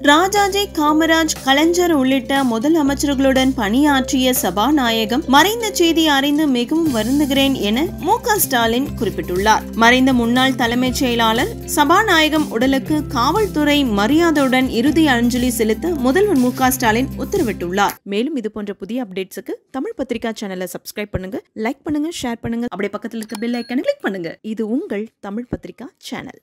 ராஜாஜி காமராஜ் கலைஞர் உள்ளிட்ட முதல் அமைச்சர்களுடன் பணியாற்றிய சபாநாயகம் மறைந்த செய்தி அறிந்து மிகவும் வருந்துகிறேன் என மு ஸ்டாலின் குறிப்பிட்டுள்ளார். மறைந்த முன்னாள் தலைமைச் செயலாளர் சபாநாயகம் உடலுக்கு காவல்துறை மரியாதையுடன் இறுதி அஞ்சலி செலுத்த முதல்வர் மு ஸ்டாலின் உத்தரவிட்டுள்ளார். மேலும் இது போன்ற புதிய அப்டேட்ஸுக்கு தமிழ் பத்திரிகா சேனலை சப்ஸ்கிரைப் பண்ணுங்க லைக் பண்ணுங்க ஷேர் பண்ணுங்க. அப்படியே பக்கத்தில் இருக்க பெல் ஐக்கனை கிளிக் பண்ணுங்க. இது உங்கள் தமிழ் பத்திரிகா சேனல்.